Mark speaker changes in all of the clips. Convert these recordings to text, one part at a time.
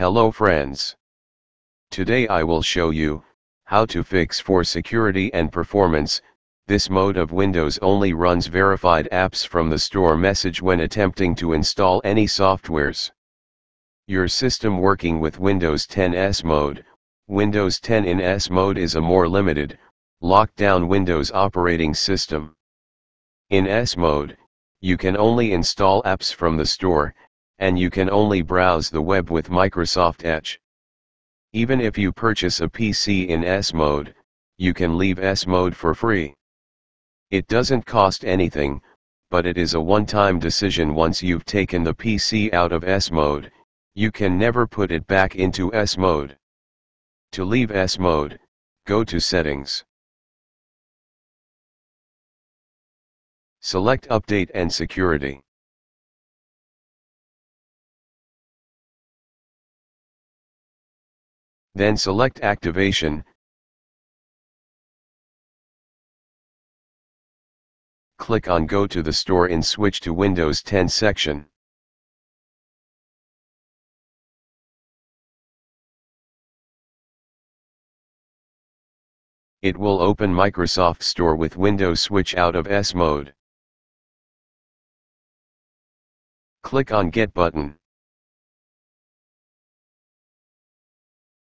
Speaker 1: Hello friends. Today I will show you, how to fix for security and performance, this mode of Windows only runs verified apps from the store message when attempting to install any softwares. Your system working with Windows 10 S mode, Windows 10 in S mode is a more limited, locked down Windows operating system. In S mode, you can only install apps from the store, and you can only browse the web with Microsoft Edge. Even if you purchase a PC in S mode, you can leave S mode for free. It doesn't cost anything, but it is a one-time decision once you've taken the PC out of S mode, you can never put it back into S mode. To leave S mode, go to Settings. Select Update and Security. Then select Activation. Click on Go to the store and switch to Windows 10 section. It will open Microsoft Store with Windows switch out of S mode. Click on Get button.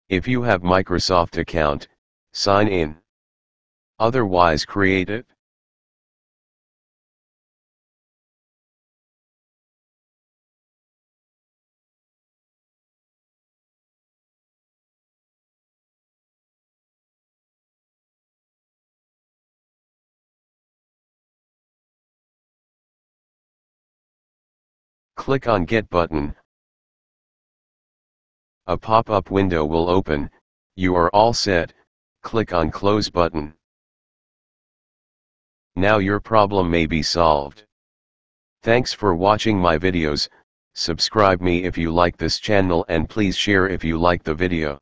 Speaker 1: If you have Microsoft account, sign in. Otherwise create it. Click on Get button. A pop-up window will open, you are all set, click on Close button. Now your problem may be solved. Thanks for watching my videos, subscribe me if you like this channel and please share if you like the video.